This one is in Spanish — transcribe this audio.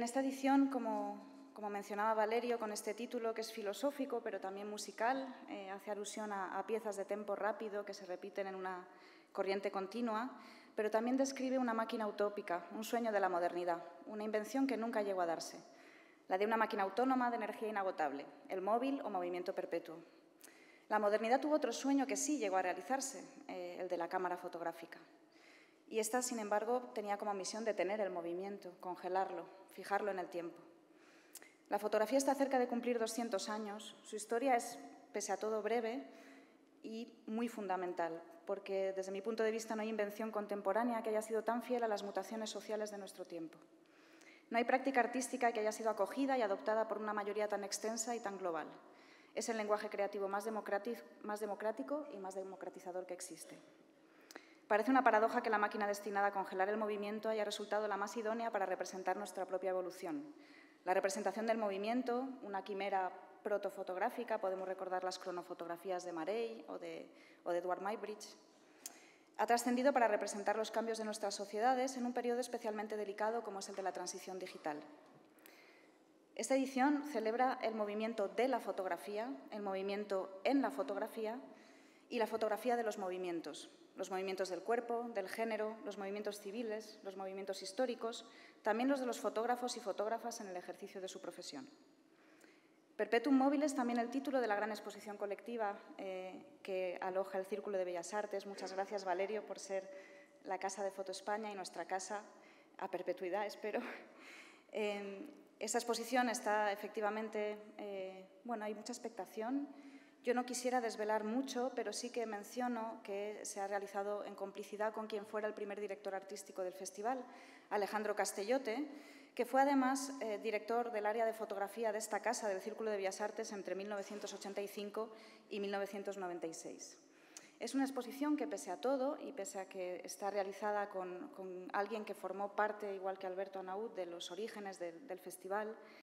En esta edición, como, mencionaba Valerio, con este título que es filosófico, pero también musical, eh, hace alusión a, piezas de tempo rápido que se repiten en una corriente continua, pero también describe una máquina utópica, un sueño de la modernidad, una invención que nunca llegó a darse, la de una máquina autónoma de energía inagotable, el móvil o movimiento perpetuo. La modernidad tuvo otro sueño que sí llegó a realizarse, eh, el de la cámara fotográfica. Y esta, sin embargo, tenía como misión detener el movimiento, congelarlo, fijarlo en el tiempo. La fotografía está cerca de cumplir 200 años. Su historia es, pese a todo, breve y muy fundamental, porque desde mi punto de vista no hay invención contemporánea que haya sido tan fiel a las mutaciones sociales de nuestro tiempo. No hay práctica artística que haya sido acogida y adoptada por una mayoría tan extensa y tan global. Es el lenguaje creativo más democrático y más democratizador que existe. Parece una paradoja que la máquina destinada a congelar el movimiento haya resultado la más idónea para representar nuestra propia evolución. La representación del movimiento, una quimera protofotográfica, podemos recordar las cronofotografías de Marey o de, Edward Muybridge, ha trascendido para representar los cambios de nuestras sociedades en un periodo especialmente delicado como es el de la transición digital. Esta edición celebra el movimiento de la fotografía, el movimiento en la fotografía y la fotografía de los movimientos, los movimientos del cuerpo, del género, los movimientos civiles, los movimientos históricos, también los de los fotógrafos y fotógrafas en el ejercicio de su profesión. Perpetuum móvil es también el título de la gran exposición colectiva eh, que aloja el Círculo de Bellas Artes. Muchas gracias, Valerio, por ser la Casa de Foto España y nuestra casa a perpetuidad, espero. Eh, esta exposición está efectivamente, eh, bueno, hay mucha expectación yo no quisiera desvelar mucho, pero sí que menciono que se ha realizado en complicidad con quien fuera el primer director artístico del festival, Alejandro Castellote, que fue además eh, director del área de fotografía de esta casa del Círculo de Bellas Artes entre 1985 y 1996. Es una exposición que, pese a todo, y pese a que está realizada con, alguien que formó parte, igual que Alberto Anaud, de los orígenes del festival